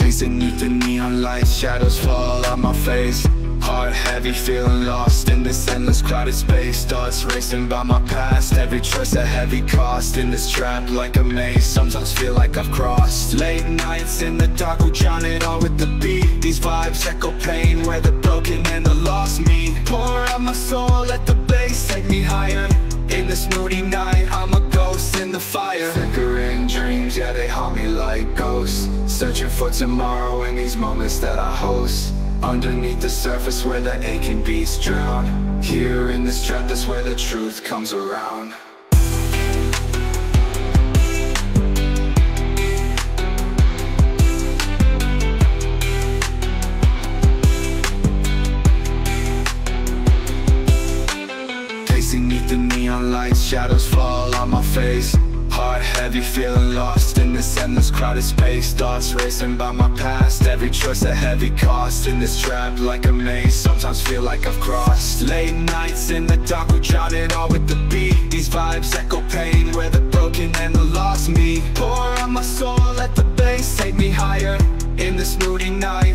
Pacing neath the neon lights Shadows fall on my face. Heart heavy, feeling lost in this endless crowded space. Thoughts racing by my past Every choice a heavy cost. In this trap like a maze Sometimes feel like I've crossed. Late nights in the dark, we drown it all with the beat. These vibes echo pain Where the broken and the lost meet Pour out my soul, let the bass take me higher. In this moody night, I'm like ghosts. Searching for tomorrow in these moments that I host. Underneath the surface where the aching beats drown. Here in this trap that's where the truth comes around. The neon lights, shadows fall on my face Heavy, feeling lost in this endless crowded space. Thoughts racing by my past, every choice a heavy cost. In this trap like a maze, sometimes feel like I've crossed. Late nights in the dark, we drown it all with the beat. These vibes echo pain, where the broken and the lost meet. Pour out my soul, let the bass take me higher. In this moody night,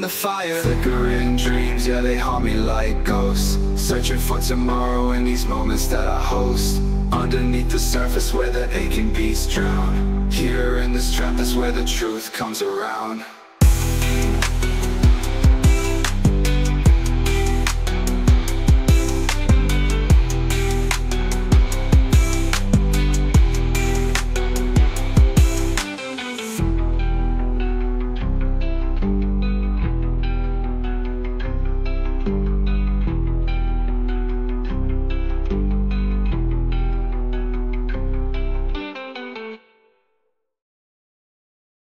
the fire. Flickering dreams, yeah they haunt me like ghosts. Searching for tomorrow in these moments that I host. Underneath the surface where the aching beats drown. Here in this trap, that's where the truth comes around